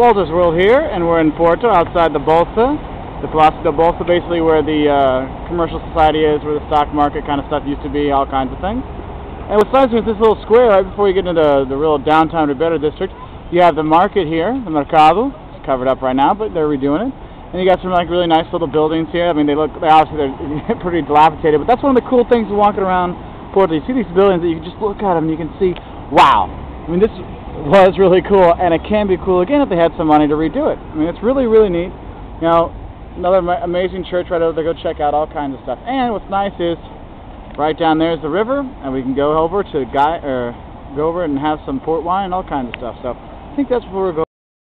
Wolters World here, and we're in Porto, outside the Bolsa, the Palazzo del Bolsa, basically where the uh, commercial society is, where the stock market kind of stuff used to be, all kinds of things. And what's nice is this little square, right before you get into the, the real downtown Ribeira district, you have the market here, the Mercado. It's covered up right now, but they're redoing it. And you got some like really nice little buildings here. I mean, they look, they obviously they're pretty dilapidated, but that's one of the cool things walking around Porto. You see these buildings that you can just look at them and you can see, wow. I mean, this was really cool, and it can be cool again if they had some money to redo it. I mean, it's really, really neat. You know, another amazing church right over there. Go check out all kinds of stuff. And what's nice is, right down there is the river, and we can go over to Gaia or go over and have some port wine and all kinds of stuff. So I think that's where we're going.